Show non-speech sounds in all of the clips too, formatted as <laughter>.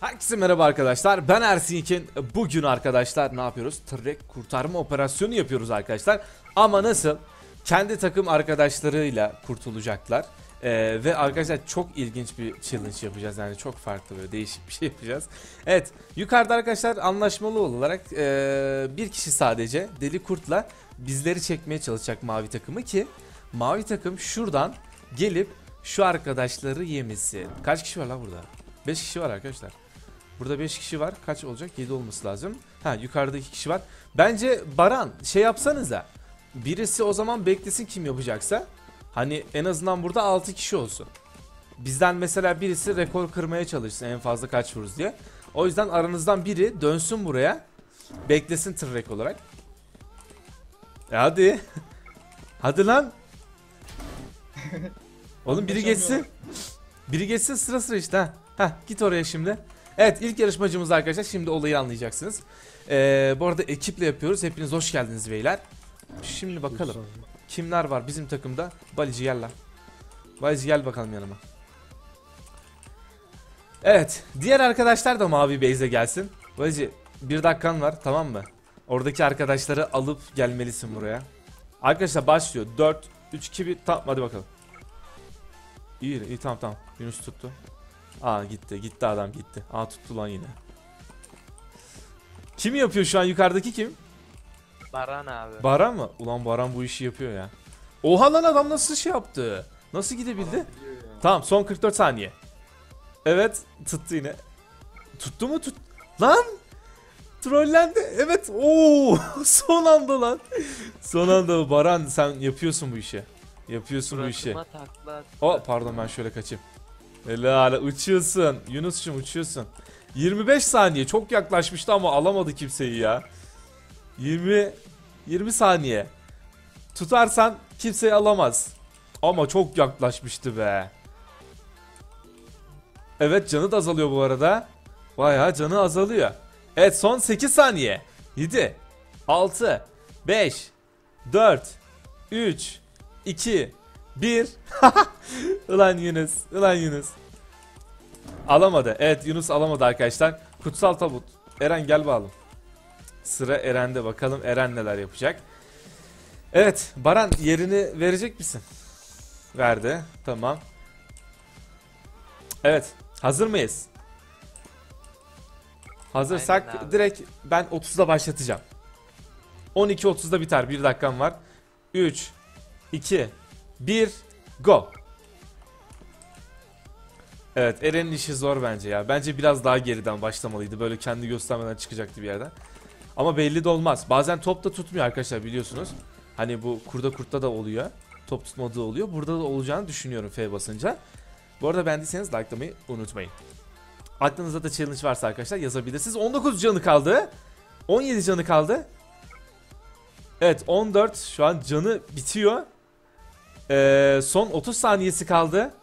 Herkese merhaba arkadaşlar. Ben Ersin İkin. Bugün arkadaşlar ne yapıyoruz? Trek kurtarma operasyonu yapıyoruz arkadaşlar. Ama nasıl? Kendi takım arkadaşlarıyla kurtulacaklar. Ee, ve arkadaşlar çok ilginç bir challenge yapacağız. Yani çok farklı böyle değişik bir şey yapacağız. Evet yukarıda arkadaşlar anlaşmalı olarak ee, bir kişi sadece Deli Kurt'la bizleri çekmeye çalışacak mavi takımı ki mavi takım şuradan gelip şu arkadaşları yemesin. Kaç kişi var lan burada? 5 kişi var arkadaşlar. Burada 5 kişi var. Kaç olacak? 7 olması lazım. Ha yukarıda 2 kişi var. Bence Baran şey yapsanıza. Birisi o zaman beklesin kim yapacaksa. Hani en azından burada 6 kişi olsun. Bizden mesela birisi rekor kırmaya çalışsın en fazla kaç vururuz diye. O yüzden aranızdan biri dönsün buraya. Beklesin tırrek olarak. E hadi. <laughs> hadi lan. <laughs> Oğlum biri geçsin. Biri geçsin sıra sıra işte ha. Heh, git oraya şimdi. Evet ilk yarışmacımız arkadaşlar şimdi olayı anlayacaksınız. Ee, bu arada ekiple yapıyoruz. Hepiniz hoş geldiniz beyler. Şimdi bakalım kimler var bizim takımda. Balici gel lan. Balici gel bakalım yanıma. Evet diğer arkadaşlar da mavi base'e gelsin. Balici bir dakikan var tamam mı? Oradaki arkadaşları alıp gelmelisin buraya. Arkadaşlar başlıyor. 4, 3, 2, 1 tamam hadi bakalım. İyi iyi tamam tamam. Yunus tuttu. Aa gitti gitti adam gitti. Aa tuttu lan yine. Kim yapıyor şu an yukarıdaki kim? Baran abi. Baran mı? Ulan Baran bu işi yapıyor ya. Oha lan adam nasıl şey yaptı? Nasıl gidebildi? Tamam son 44 saniye. Evet tuttu yine. Tuttu mu tut? Lan! Trollendi. Evet. Oo! <laughs> son anda lan. Son anda Baran sen yapıyorsun bu işi. Yapıyorsun bu işi. Takla. O pardon ben şöyle kaçayım. Helal uçuyorsun. Yunus'cum uçuyorsun. 25 saniye çok yaklaşmıştı ama alamadı kimseyi ya. 20 20 saniye. Tutarsan kimseyi alamaz. Ama çok yaklaşmıştı be. Evet canı da azalıyor bu arada. Bayağı canı azalıyor. Evet son 8 saniye. 7 6 5 4 3 2 1 <laughs> Ulan Yunus, ulan Yunus. Alamadı. Evet Yunus alamadı arkadaşlar. Kutsal tabut. Eren gel bakalım. Sıra Eren'de bakalım Eren neler yapacak. Evet Baran yerini verecek misin? Verdi. Tamam. Evet. Hazır mıyız? Hazırsak direkt ben 30'da başlatacağım. 12.30'da biter. 1 dakikam var. 3 2 1 Go. Evet Eren'in işi zor bence ya. Bence biraz daha geriden başlamalıydı. Böyle kendi göstermeden çıkacaktı bir yerden. Ama belli de olmaz. Bazen top da tutmuyor arkadaşlar biliyorsunuz. Hani bu kurda kurtta da oluyor. Top tutmadığı oluyor. Burada da olacağını düşünüyorum F basınca. Bu arada beğendiyseniz likelamayı unutmayın. Aklınızda da challenge varsa arkadaşlar yazabilirsiniz. 19 canı kaldı. 17 canı kaldı. Evet 14 şu an canı bitiyor. Ee, son 30 saniyesi kaldı.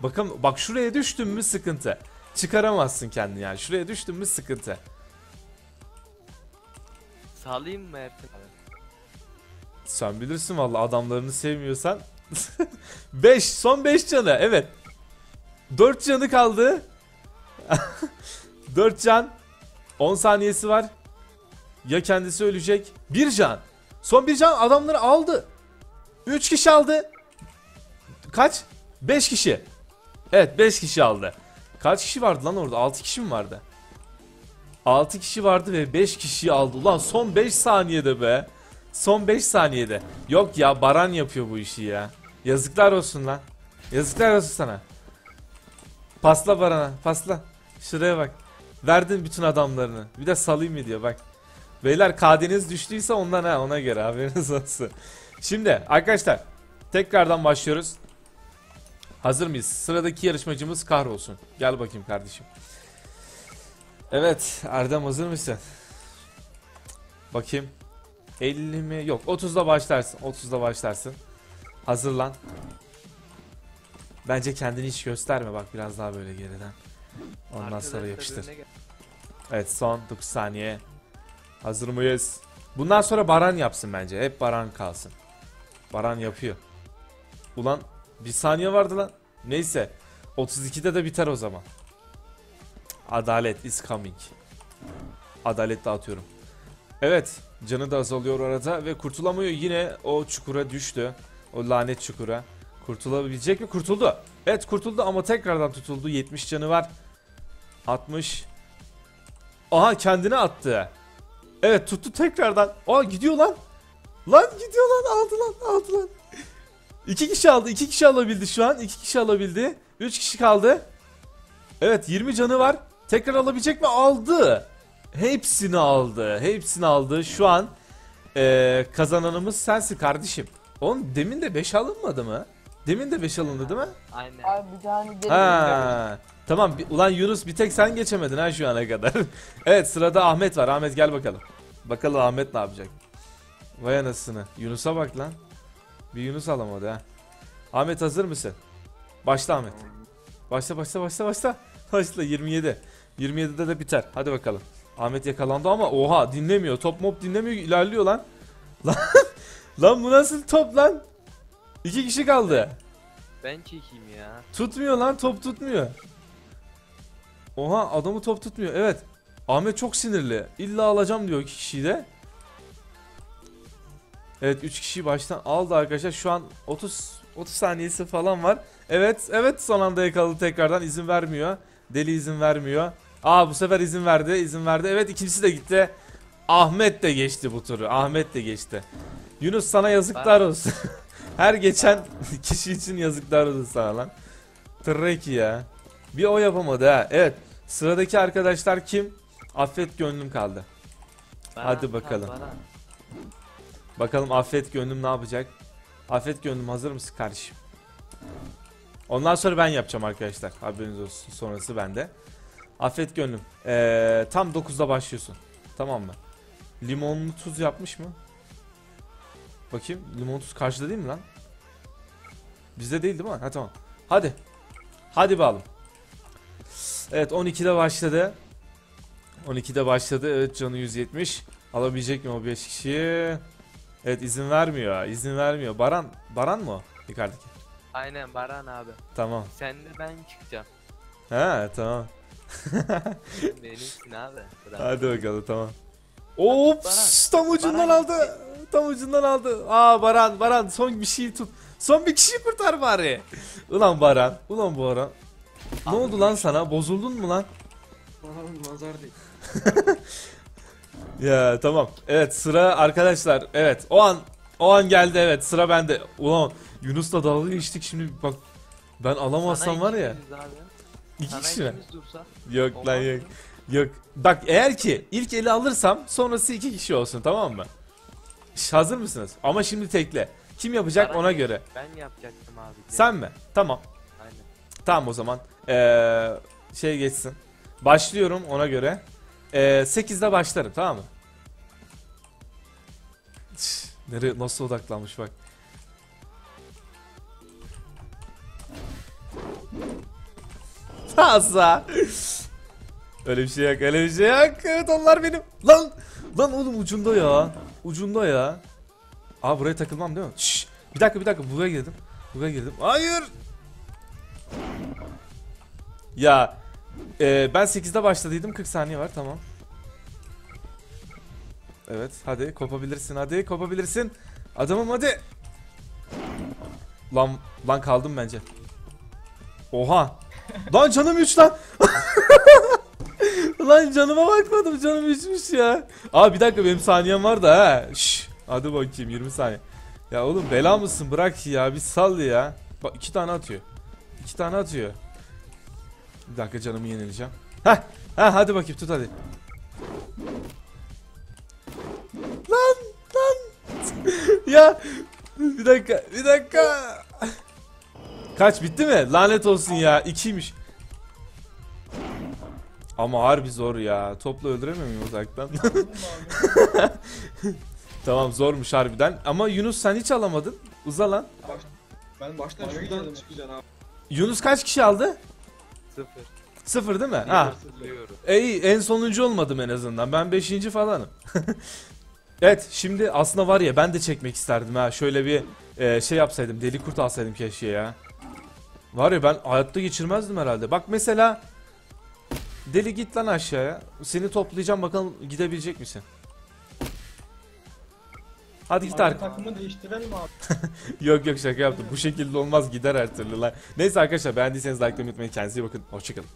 Bakın bak şuraya düştün mü sıkıntı. Çıkaramazsın kendini yani. Şuraya düştün mü sıkıntı. Salayım mı Ertin abi? Sen bilirsin valla adamlarını sevmiyorsan. <laughs> 5 son 5 canı evet. 4 canı kaldı. <laughs> 4 can. 10 saniyesi var. Ya kendisi ölecek. 1 can. Son 1 can adamları aldı. 3 kişi aldı. Kaç? 5 kişi. Evet 5 kişi aldı. Kaç kişi vardı lan orada? 6 kişi mi vardı? 6 kişi vardı ve 5 kişiyi aldı. Ulan son 5 saniyede be. Son 5 saniyede. Yok ya Baran yapıyor bu işi ya. Yazıklar olsun lan. Yazıklar olsun sana. Pasla Baran'a pasla. Şuraya bak. Verdin bütün adamlarını. Bir de salayım mı diyor bak. Beyler KD'niz düştüyse ondan ha ona göre haberiniz olsun. Şimdi arkadaşlar tekrardan başlıyoruz. Hazır mıyız? Sıradaki yarışmacımız kahrolsun. Gel bakayım kardeşim. Evet Erdem hazır mısın? Bakayım. 50 mi? Yok 30'da başlarsın. 30'da başlarsın. Hazırlan. Bence kendini hiç gösterme bak biraz daha böyle geriden. Ondan sonra Arkadaşlar yapıştır. önüne gel- Evet son 9 saniye. Hazır mıyız? Bundan sonra Baran yapsın bence. Hep Baran kalsın. Baran yapıyor. Ulan bir saniye vardı lan. Neyse. 32'de de biter o zaman. Adalet is coming. Adalet dağıtıyorum. Evet. Canı da azalıyor arada ve kurtulamıyor. Yine o çukura düştü. O lanet çukura. Kurtulabilecek mi? Kurtuldu. Evet kurtuldu ama tekrardan tutuldu. 70 canı var. 60. Aha kendine attı. Evet tuttu tekrardan. Aa gidiyor lan. Lan gidiyor lan aldı lan aldı lan. İki kişi aldı. iki kişi alabildi şu an. iki kişi alabildi. Üç kişi kaldı. Evet 20 canı var. Tekrar alabilecek mi? Aldı. Hepsini aldı. Hepsini aldı. Şu an eee, kazananımız sensin kardeşim. Oğlum demin de 5 alınmadı mı? Demin de 5 alındı değil mi? Aynen. Abi bir tane deli Ha. Tamam. Ulan Yunus bir tek sen geçemedin ha şu ana kadar. <laughs> evet sırada Ahmet var. Ahmet gel bakalım. Bakalım Ahmet ne yapacak. Vay anasını. Yunus'a bak lan. Bir Yunus alamadı ha. Ahmet hazır mısın? Başla Ahmet. Başla başla başla başla. <laughs> Başla 27. 27'de de biter. Hadi bakalım. Ahmet yakalandı ama oha dinlemiyor. Top mop dinlemiyor. ilerliyor lan. <laughs> Lan, lan bu nasıl top lan? İki kişi kaldı. Ben çekeyim ya. Tutmuyor lan top tutmuyor. Oha adamı top tutmuyor. Evet. Ahmet çok sinirli. İlla alacağım diyor iki kişiyi de. Evet 3 kişiyi baştan aldı arkadaşlar. Şu an 30 30 saniyesi falan var. Evet evet son anda yakaladı tekrardan izin vermiyor. Deli izin vermiyor. Aa bu sefer izin verdi izin verdi. Evet ikincisi de gitti. Ahmet de geçti bu turu. Ahmet de geçti. Yunus sana yazıklar olsun. <laughs> Her geçen <laughs> kişi için yazıklar olsun sana lan. Trek ya. Bir o yapamadı ha. Evet. Sıradaki arkadaşlar kim? Affet gönlüm kaldı. Hadi Baran, bakalım. Baran. Bakalım Affet gönlüm ne yapacak? Affet gönlüm hazır mısın kardeşim? Ondan sonra ben yapacağım arkadaşlar. Haberiniz olsun. Sonrası bende. Affet gönlüm. Ee, tam 9'da başlıyorsun. Tamam mı? Limonlu tuz yapmış mı? Bakayım. Limon tuz karşıda değil mi lan? Bizde değil değil mi? Ha tamam. Hadi. Hadi bakalım. Evet 12'de başladı. 12'de başladı. Evet canı 170. Alabilecek mi o 5 kişiyi? Evet izin vermiyor. izin vermiyor. Baran Baran mı o? Yukarıdaki. Aynen Baran abi. Tamam. Sen de ben çıkacağım. Ha tamam. <laughs> Benimsin abi. Bırak. Hadi bakalım tamam. Hop Baran, tam ucundan Baran aldı. Tam ucundan aldı. Aa Baran Baran son bir şey tut. Son bir kişiyi kurtar bari. Ulan Baran. Ulan Baran. Ne Abi, oldu lan sana? Bozuldun mu lan? Bana nazar değil. <laughs> Ya tamam. Evet sıra arkadaşlar. Evet o an o an geldi evet sıra bende. Ulan Yunus'la dalga geçtik şimdi bak ben alamazsam var ya. İki kişi mi? Yok lan yok. Yok. Bak eğer ki ilk eli alırsam sonrası iki kişi olsun tamam mı? Şş, Hazır mısınız? Ama şimdi tekle. Kim yapacak Baran ona yok. göre. Ben yapacaktım abi. Sen mi? Tamam. Aynen. Tamam o zaman. Ee, şey geçsin. Başlıyorum ona göre. Ee, 8'de başlarım tamam mı? Nereye nasıl odaklanmış bak. Fazla. Öyle bir şey yok, öyle bir şey yok. Evet onlar benim. Lan, lan oğlum ucunda ya. Ucunda ya. Aa buraya takılmam değil mi? Şşş. Bir dakika bir dakika buraya girdim. Buraya girdim. Hayır. Ya e, ben 8'de başladıydım 40 saniye var tamam. Evet hadi kopabilirsin hadi kopabilirsin. Adamım hadi. Lan lan kaldım bence. Oha. lan canım 3 lan. <laughs> lan canıma bakmadım canım 3'müş ya. Aa bir dakika benim saniyem var da ha. Şş, hadi bakayım 20 saniye. Ya oğlum bela mısın bırak ya bir sal ya. Bak iki tane atıyor. İki tane atıyor. Bir dakika canımı yenileceğim. Heh, heh hadi bakayım tut hadi. Lan lan. <laughs> ya bir dakika bir dakika. Kaç bitti mi? Lanet olsun ya. ikiymiş. Ama harbi zor ya. Topla öldüremiyor muyum uzaktan? <laughs> tamam zormuş harbiden. Ama Yunus sen hiç alamadın. Uza lan. Baş... Ben baştan şuradan çıkacaksın abi. Yunus kaç kişi aldı? Sıfır. Sıfır değil mi? Ha. Biliyorum. E, iyi en sonuncu olmadım en azından. Ben beşinci falanım. <laughs> evet şimdi aslında var ya ben de çekmek isterdim ha. Şöyle bir e, şey yapsaydım. Deli kurt alsaydım keşke ya. Var ya ben hayatta geçirmezdim herhalde. Bak mesela Deli git lan aşağıya. Seni toplayacağım bakalım gidebilecek misin? Hadi git arka. takımı değiştirelim abi. <laughs> Yok yok şaka yaptım. Bu şekilde olmaz gider her türlü lan. Neyse arkadaşlar beğendiyseniz like unutmayın. Kendinize iyi bakın. Hoşçakalın.